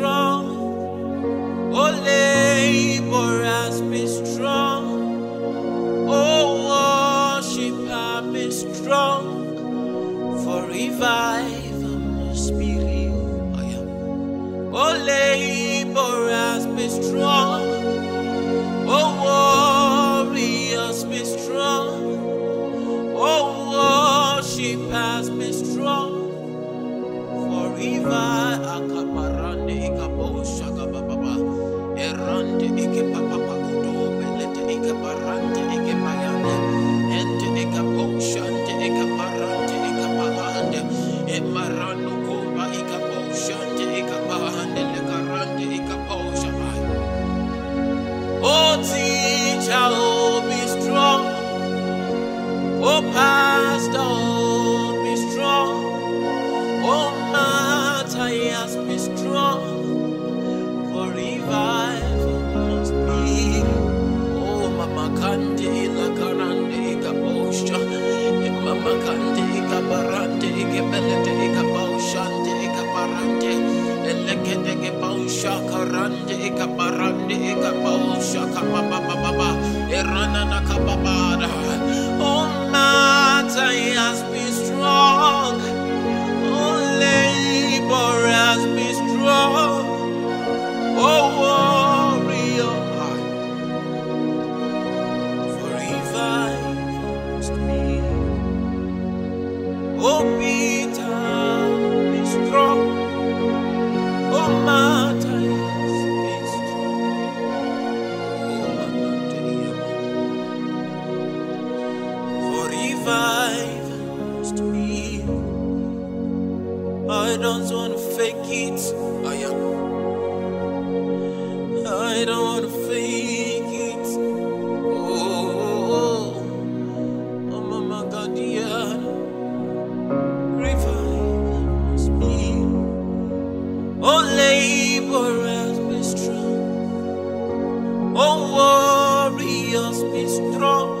strong. Oh, laborers, be strong. Oh, laborers, be strong. Oh, warriors, be strong. Oh, worshippers, be strong. For revival, akaparande ikabo shaga bababa. Erande ike oh, be strong. Oh, pastor, be strong. Oh, Matthias, be strong. For revival must be. Oh, Mama Kande, La Karande, Kabosha. Mama Kande, Kabarande, Kabelete, Kaboshande, Kabarande. Elekete, Kabarande, Kabosha, Kabababa. Erana, Kababada. Oh, survivors to be. I don't wanna fake it. I, am. I don't wanna fake it. Oh, oh, oh. Mama Gadia, revivers be. Oh, laborers be strong. Oh, warriors be strong.